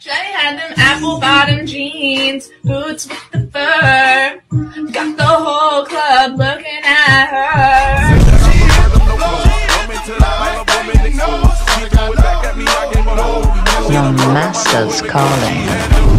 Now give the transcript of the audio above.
She had them apple bottom jeans, boots with the fur. Got the whole club looking at her. Your master's calling.